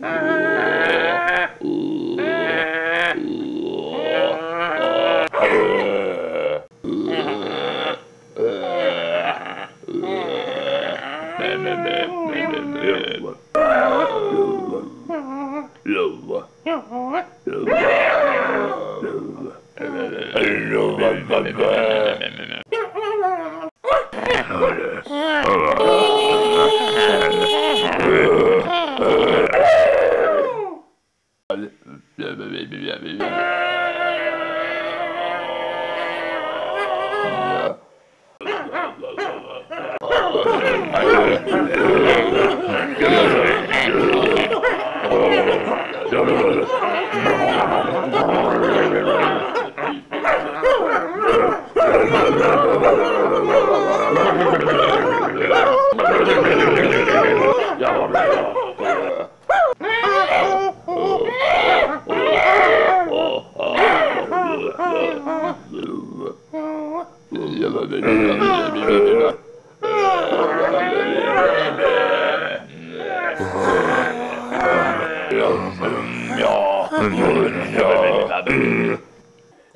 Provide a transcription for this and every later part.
Love. Olha.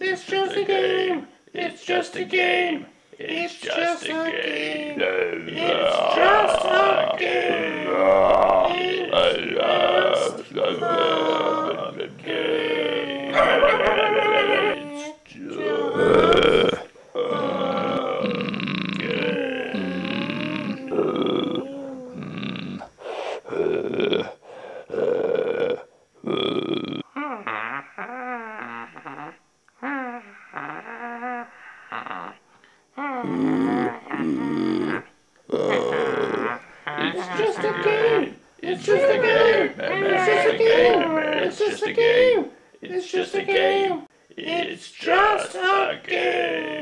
It's just a game. It's just a game. It's just a game. Just a game. It's just a game. It's just a game. It's just a game. It's just a game. It's just a game.